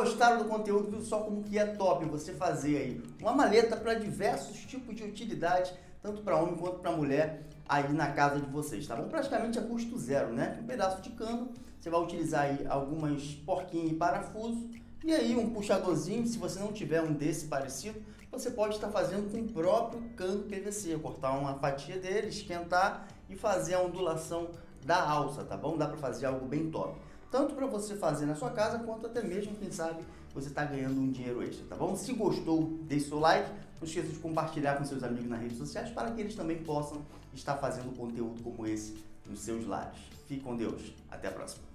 Gostaram do conteúdo? Viu só como que é top você fazer aí uma maleta para diversos tipos de utilidade, tanto para homem quanto para mulher aí na casa de vocês, tá bom? Praticamente a custo zero, né? Um pedaço de cano, você vai utilizar aí algumas porquinhas e parafuso e aí um puxadorzinho, se você não tiver um desse parecido, você pode estar fazendo com o próprio cano PVC, cortar uma fatia dele, esquentar e fazer a ondulação da alça, tá bom? Dá para fazer algo bem top. Tanto para você fazer na sua casa, quanto até mesmo, quem sabe, você está ganhando um dinheiro extra, tá bom? Se gostou, deixe seu like, não esqueça de compartilhar com seus amigos nas redes sociais para que eles também possam estar fazendo conteúdo como esse nos seus lares. Fique com Deus. Até a próxima.